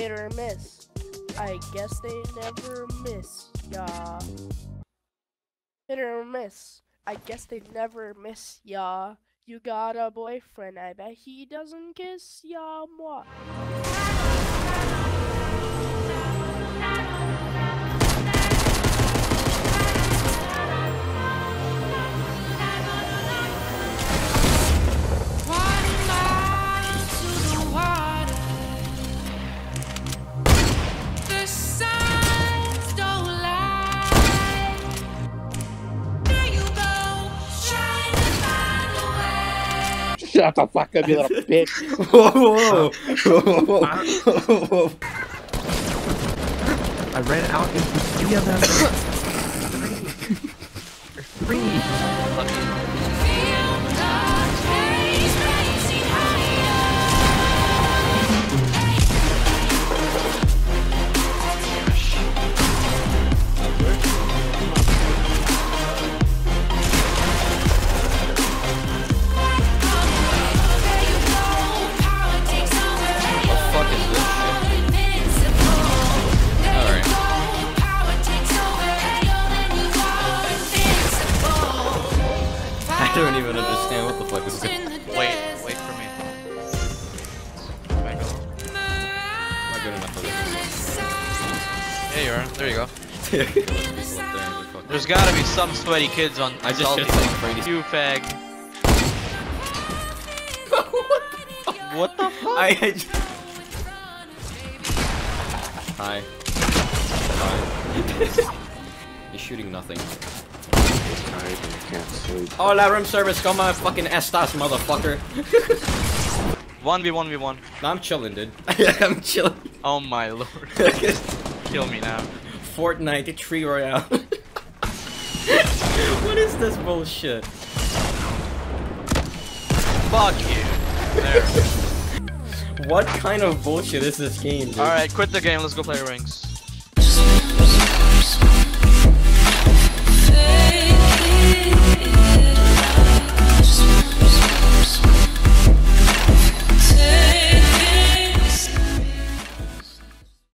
Hit or miss. I guess they never miss, yeah. Hit or miss. I guess they never miss, yeah. You got a boyfriend, I bet he doesn't kiss, yeah, moi. Shut the fuck up, you little bitch. Whoa, whoa, whoa, whoa, whoa. I ran out into three of them. three. Don't even understand what the fuck is going on. Wait, wait for me. Am I going? Not good enough for this. Yeah, you are. There you go. There and just fuck- There's gotta be some sweaty kids on I just salty. hit some crazy- You fag. what the fuck? I I just... Hi. Hi. He's shooting nothing. Oh, that room service, come on, fucking estas, motherfucker. 1v1v1. No, I'm chilling, dude. I'm chilling. Oh my lord. Kill me now. Fortnite, Tree Royale. what is this bullshit? Fuck you. There. what kind of bullshit is this game, dude? Alright, quit the game, let's go play rings.